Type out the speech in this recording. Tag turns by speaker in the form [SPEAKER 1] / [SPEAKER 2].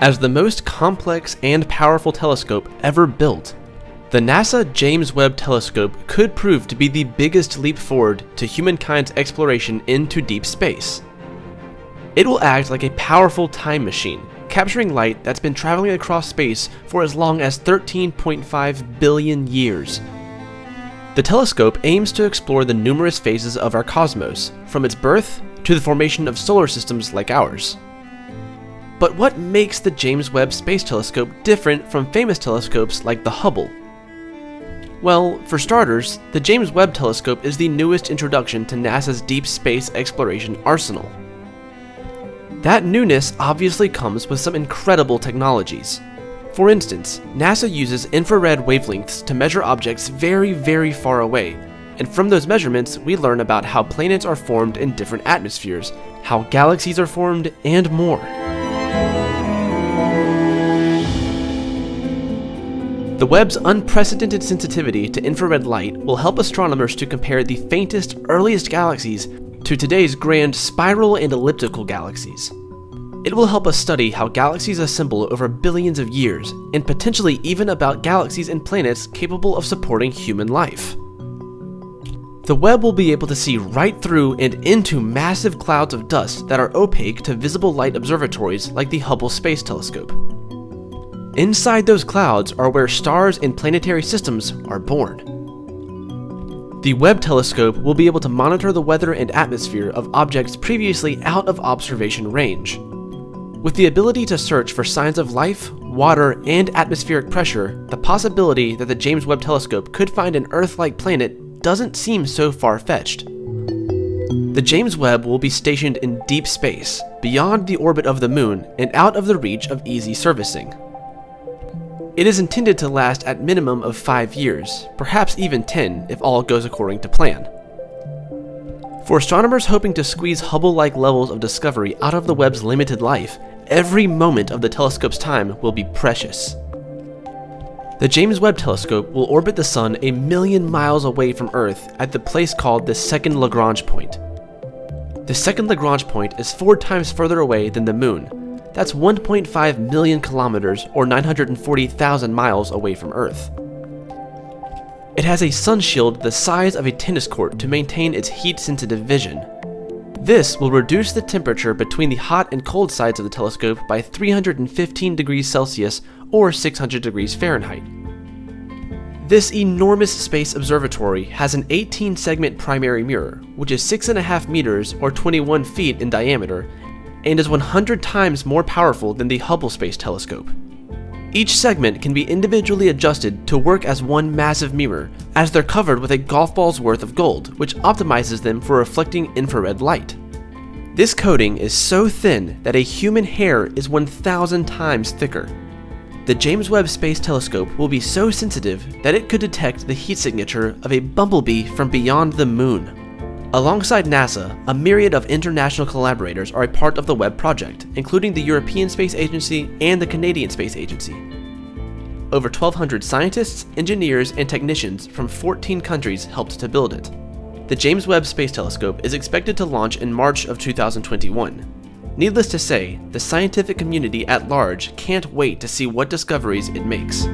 [SPEAKER 1] As the most complex and powerful telescope ever built, the NASA James Webb Telescope could prove to be the biggest leap forward to humankind's exploration into deep space. It will act like a powerful time machine, capturing light that's been traveling across space for as long as 13.5 billion years. The telescope aims to explore the numerous phases of our cosmos, from its birth to the formation of solar systems like ours. But what makes the James Webb Space Telescope different from famous telescopes like the Hubble? Well, for starters, the James Webb Telescope is the newest introduction to NASA's deep space exploration arsenal. That newness obviously comes with some incredible technologies. For instance, NASA uses infrared wavelengths to measure objects very, very far away, and from those measurements, we learn about how planets are formed in different atmospheres, how galaxies are formed, and more. The Webb's unprecedented sensitivity to infrared light will help astronomers to compare the faintest, earliest galaxies to today's grand spiral and elliptical galaxies. It will help us study how galaxies assemble over billions of years, and potentially even about galaxies and planets capable of supporting human life. The Webb will be able to see right through and into massive clouds of dust that are opaque to visible light observatories like the Hubble Space Telescope. Inside those clouds are where stars and planetary systems are born. The Webb telescope will be able to monitor the weather and atmosphere of objects previously out of observation range. With the ability to search for signs of life, water, and atmospheric pressure, the possibility that the James Webb telescope could find an Earth-like planet doesn't seem so far-fetched. The James Webb will be stationed in deep space, beyond the orbit of the moon and out of the reach of easy servicing. It is intended to last at minimum of 5 years, perhaps even 10 if all goes according to plan. For astronomers hoping to squeeze Hubble-like levels of discovery out of the Webb's limited life, every moment of the telescope's time will be precious. The James Webb Telescope will orbit the Sun a million miles away from Earth at the place called the second Lagrange point. The second Lagrange point is four times further away than the Moon, that's 1.5 million kilometers or 940,000 miles away from Earth. It has a sun shield the size of a tennis court to maintain its heat-sensitive vision. This will reduce the temperature between the hot and cold sides of the telescope by 315 degrees Celsius or 600 degrees Fahrenheit. This enormous space observatory has an 18 segment primary mirror, which is 6.5 meters or 21 feet in diameter and is 100 times more powerful than the Hubble Space Telescope. Each segment can be individually adjusted to work as one massive mirror, as they're covered with a golf ball's worth of gold, which optimizes them for reflecting infrared light. This coating is so thin that a human hair is 1,000 times thicker. The James Webb Space Telescope will be so sensitive that it could detect the heat signature of a bumblebee from beyond the moon. Alongside NASA, a myriad of international collaborators are a part of the Webb project, including the European Space Agency and the Canadian Space Agency. Over 1,200 scientists, engineers, and technicians from 14 countries helped to build it. The James Webb Space Telescope is expected to launch in March of 2021. Needless to say, the scientific community at large can't wait to see what discoveries it makes.